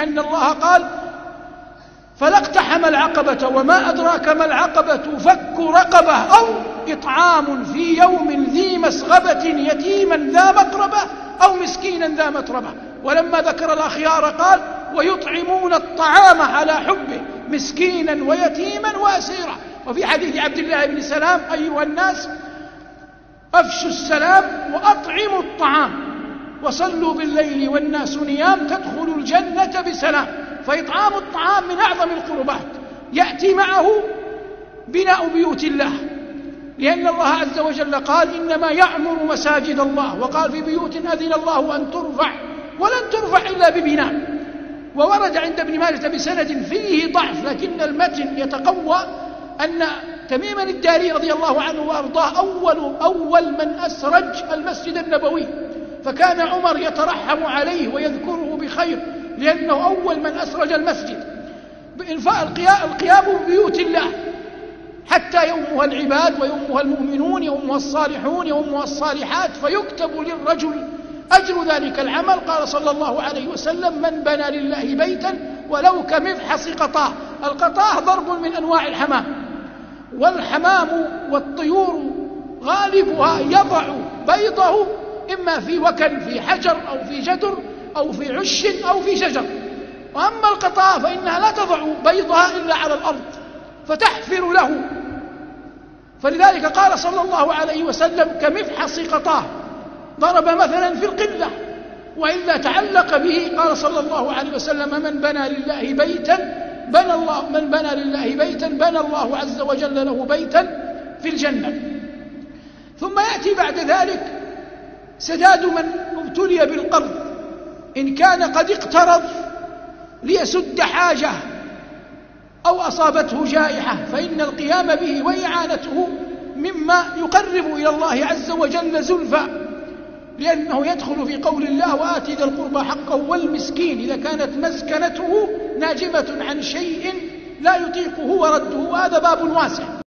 لأن الله قال فلا اقتحم العقبة وما أدراك ما العقبة فك رقبة أو إطعام في يوم ذي مسغبة يتيما ذا مقربة أو مسكينا ذا متربة. ولما ذكر الأخيار قال ويطعمون الطعام على حبه مسكينا ويتيما وأسيرا. وفي حديث عبد الله بن سلام أيها الناس أفشوا السلام وأطعموا الطعام. وصلوا بالليل والناس نيام تدخلوا الجنة بسلام. فإطعام الطعام من أعظم القربات. يأتي معه بناء بيوت الله. لأن الله عز وجل قال إنما يعمر مساجد الله. وقال في بيوت أذن الله أن ترفع ولن ترفع إلا ببناء. وورد عند ابن ماجه بسند فيه ضعف لكن المتن يتقوى أن تميما الداري رضي الله عنه وأرضاه أول, أول من أسرج المسجد النبوي. فكان عمر يترحم عليه ويذكره بخير لأنه أول من أسرج المسجد. بإنفاء القيام ببيوت الله. حتى يومها العباد ويومها المؤمنون يومها الصالحون يومها الصالحات فيكتب للرجل أجر ذلك العمل. قال صلى الله عليه وسلم من بنى لله بيتا ولو كمفحص قطاه القطاه ضرب من أنواع الحمام. والحمام والطيور غالبها يضع بيضه إما في وكن في حجر أو في جدر أو في عش أو في شجر. وأما القطاع فإنها لا تضع بيضها إلا على الأرض فتحفر له. فلذلك قال صلى الله عليه وسلم كمفحص قطاه ضرب مثلا في القلة وإلا تعلق به. قال صلى الله عليه وسلم من بنى لله بيتا بنى الله من بنى لله بيتا بنى الله عز وجل له بيتا في الجنة. ثم يأتي بعد ذلك سداد من ابتلي بالقرض. إن كان قد اقترض ليسد حاجة أو أصابته جائحة فإن القيام به وإعانته مما يقرب إلى الله عز وجل زلفى لأنه يدخل في قول الله وآتي ذا القربى حقه والمسكين إذا كانت مسكنته ناجمة عن شيء لا يطيقه ورده. وهذا باب واسع.